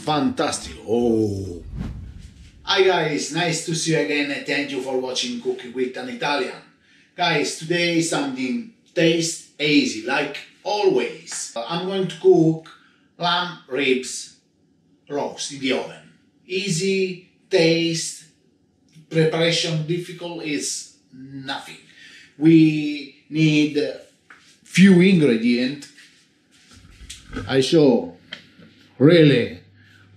fantastic. Oh. Hi guys, nice to see you again and thank you for watching Cooking with an Italian. Guys, today something taste easy like always. I'm going to cook lamb ribs roast in the oven. Easy, taste, preparation difficult is nothing. We need few ingredients. I show really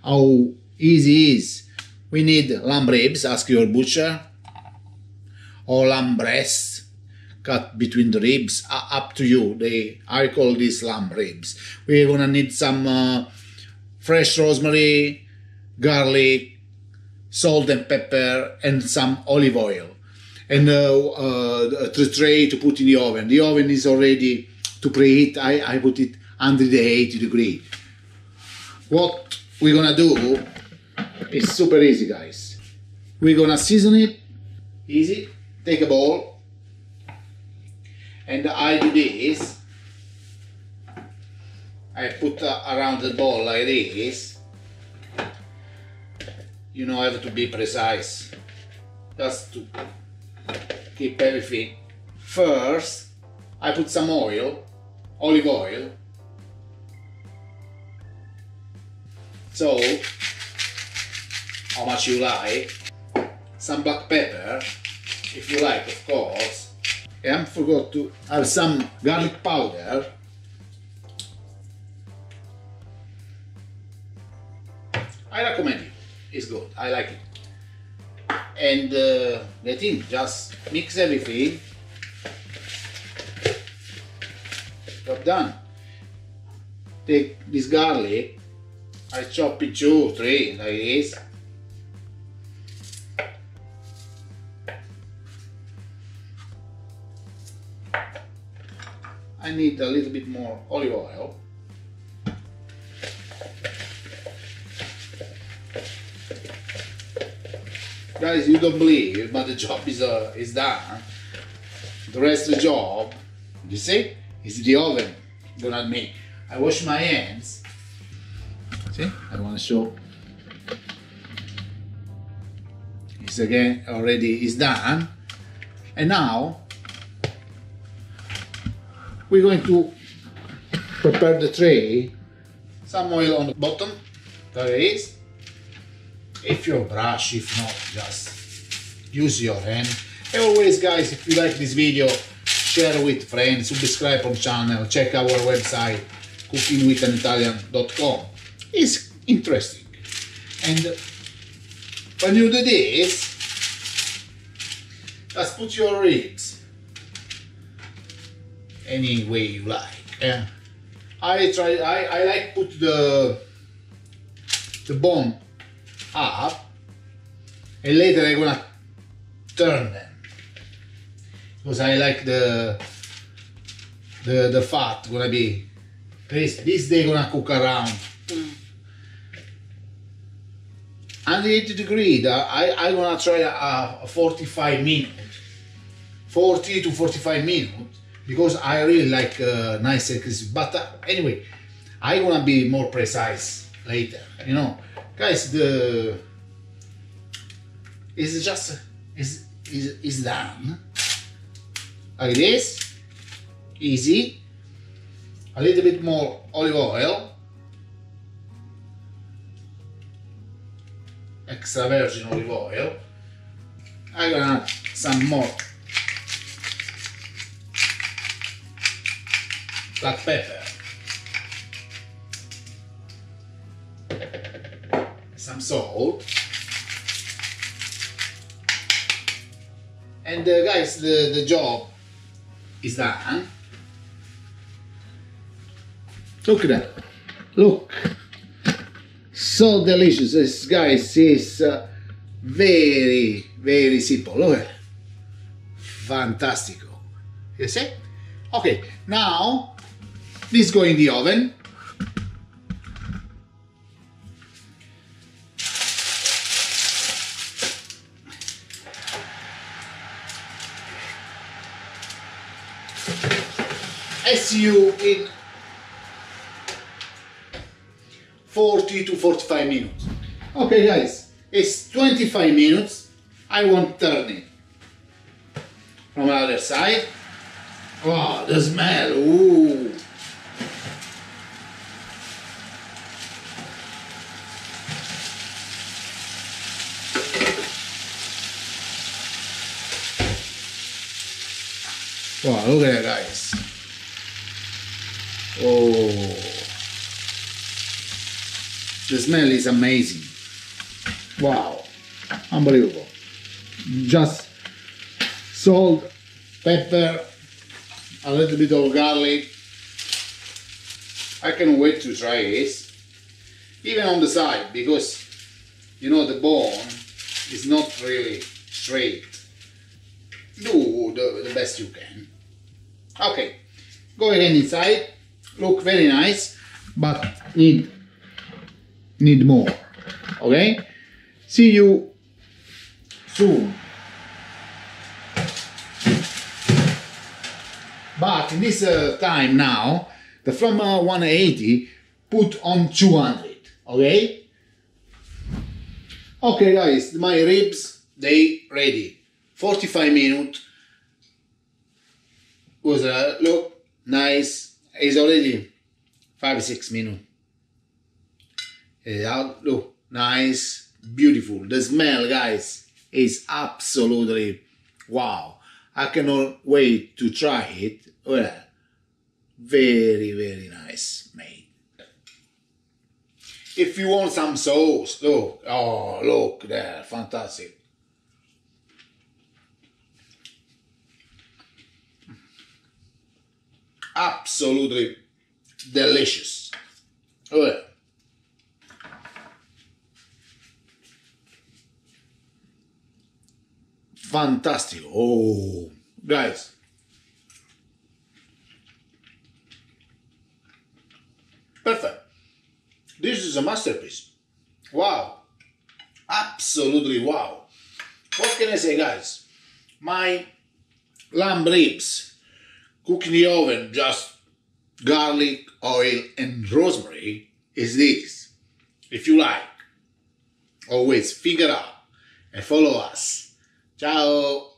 how easy is. We need lamb ribs, ask your butcher, or lamb breast, cut between the ribs, uh, up to you. They, I call this lamb ribs. We're gonna need some uh, fresh rosemary, garlic, salt and pepper, and some olive oil. And uh, uh, a tray to put in the oven. The oven is already to preheat. I, I put it under the 80 degree. What we're gonna do is super easy, guys. We're gonna season it. Easy. Take a bowl. And I do this. I put uh, around the bowl like this. You know, I have to be precise. Just to keep everything. First, I put some oil, olive oil. So, how much you like. Some black pepper, if you like, of course. And forgot to have some garlic powder. I recommend it. It's good. I like it. And uh, get in. Just mix everything. Job done. Take this garlic. I chop it two, three, like this. I need a little bit more olive oil. Guys, you don't believe, but the job is, uh, is done. The rest of the job, you see, is the oven. Gonna me. I wash my hands. See, I want to show. It's again already is done. And now we're going to prepare the tray. Some oil on the bottom. There it is. If your brush, if not, just use your hand. And always guys, if you like this video, share with friends, subscribe on channel, check our website cookingwithanitalian.com. It's interesting. And when you do this, just put your ribs any way you like. Yeah. I try I, I like put the the bone up and later I'm gonna turn them because I like the the the fat gonna be this this they gonna cook around under 80 degree I I gonna try a, a 45 minutes 40 to 45 minutes because I really like uh, nice crispy but uh, anyway I gonna be more precise later you know. Guys the is just is is is done? Like this easy. A little bit more olive oil extra virgin olive oil I'm gonna some more black pepper. Some salt. And uh, guys the, the job is done. Look at that. Look so delicious. This guys is uh, very very simple. Look at fantastico. You see? Okay now this go in the oven. SU in 40 to 45 minutes. Okay guys, it's 25 minutes. I want turn it. From the other side. Oh, the smell, ooh. Wow, look at that guys. Oh, the smell is amazing. Wow, unbelievable. Just salt, pepper, a little bit of garlic. I can't wait to try this. Even on the side, because you know the bone is not really straight. Do the, the best you can. Okay, go again inside look very nice but need need more. Okay? See you soon. But in this uh, time now the from uh, 180 put on 200 okay? Okay guys my ribs they ready. 45 minutes. Was a uh, look nice. It's already five six minutes. Yeah, look, nice, beautiful. The smell, guys, is absolutely wow. I cannot wait to try it. Well, very, very nice made. If you want some sauce, look, oh, look there, fantastic. absolutely delicious. Fantastic. Oh, guys. Perfect. This is a masterpiece. Wow. Absolutely wow. What can I say, guys? My lamb ribs cook in the oven just garlic, oil, and rosemary is this. If you like, always figure out and follow us. Chao.